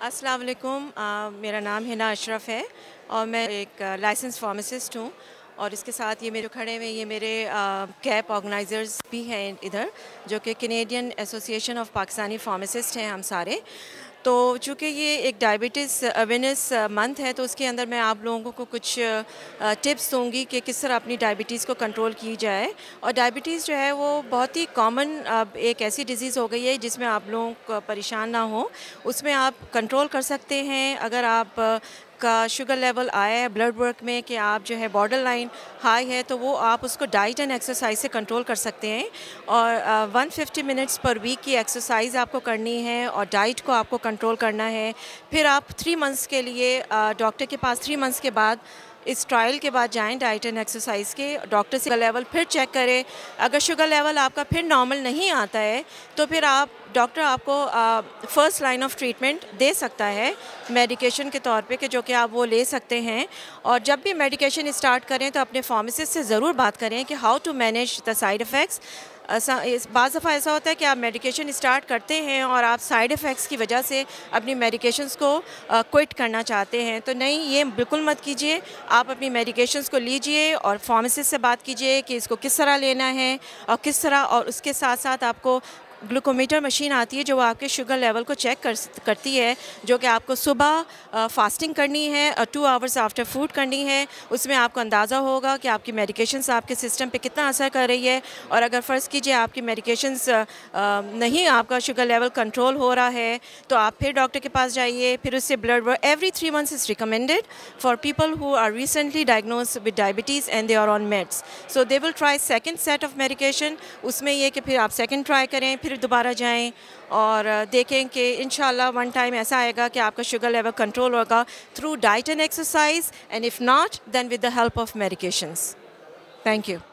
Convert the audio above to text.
अस्सलाम वालेकुम मेरा नाम हिना अशरफ है और मैं एक लाइसेंस फार्मासिस्ट हूँ और इसके साथ ये मेरे खड़े हुए ये मेरे कैप ऑर्गेनाइजर्स भी हैं इधर, जो कि Canadian association of Pakistani pharmacist हैं हम सारे। तो चूँकि ये एक डायबिटीज़ अवेयरनेस मंथ है तो उसके अंदर मैं आप लोगों को कुछ टिप्स दूँगी कि किस तरह अपनी डायबिटीज़ को कंट्रोल की जाए। और डायबिटीज़ जो है, वो बहुत ही कॉमन एक ऐसी डिज़ीज़ हो गई है जिसमें आप लोगों को परेशान ना हो। उसमें आप कंट्रोल कर सकते हैं। अगर आप का शुगर लेवल आया है ब्लड वर्क में कि आप जो है बॉर्डर लाइन हाई है तो वो आप उसको डाइट एंड एक्सरसाइज से कंट्रोल कर सकते हैं। और one fifty minutes per week की एक्सरसाइज आपको करनी है और डाइट को आपको कंट्रोल करना है। फिर आप थ्री मंथ्स के लिए डॉक्टर के पास थ्री मंथ्स के बाद इस ट्रायल के बाद जाएँ डाइट एंड एक्सरसाइज के डॉक्टर से लेवल फिर चेक करें। अगर शुगर लेवल आपका फिर नॉर्मल नहीं आता है तो फिर आप डॉक्टर आपको फ़र्स्ट लाइन ऑफ़ ट्रीटमेंट दे सकता है मेडिकेशन के तौर पे कि जो कि आप वो ले सकते हैं। और जब भी मेडिकेशन स्टार्ट करें तो अपने फार्मासिस्ट से ज़रूर बात करें कि how to manage the side effects बाज़ दफ़ा ऐसा होता है कि आप मेडिकेशन स्टार्ट करते हैं और आप साइड इफ़ेक्ट्स की वजह से अपनी मेडिकेशंस को क्विट करना चाहते हैं। तो नहीं, ये बिल्कुल मत कीजिए। आप अपनी मेडिकेशंस को लीजिए और फार्मासिस्ट से बात कीजिए कि इसको किस तरह लेना है और किस तरह और उसके साथ साथ आपको ग्लूकोमीटर मशीन आती है जो आपके शुगर लेवल को चेक कर करती है, जो कि आपको सुबह फास्टिंग करनी है टू आवर्स आफ्टर फ़ूड करनी है। उसमें आपको अंदाज़ा होगा कि आपकी मेडिकेशंस आपके सिस्टम पे कितना असर कर रही है। और अगर फ़र्ज़ कीजिए आपकी मेडिकेशंस नहीं, आपका शुगर लेवल कंट्रोल हो रहा है तो आप फिर डॉक्टर के पास जाइए। फिर उससे blood work every three months is recommended for people who are recently diagnose with diabetes and they are on meds so they will try second set of medication उसमें ये कि फिर आप सेकेंड ट्राई करें, फिर फिर दोबारा जाएँ और देखें कि इन वन टाइम ऐसा आएगा कि आपका शुगर लेवल कंट्रोल होगा through diet and exercise and if not then with the help of medications thank you